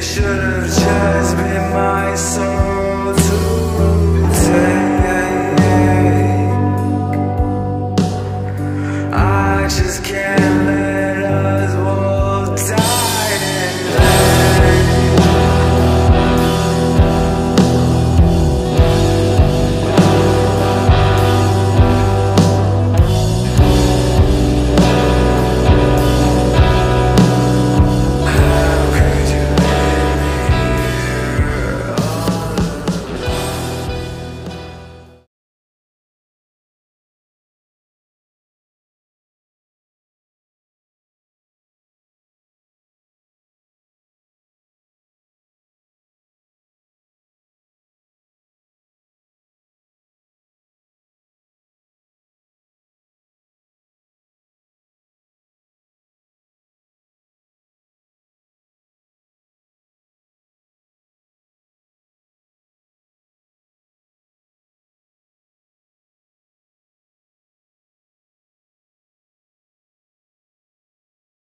Should have just been my song.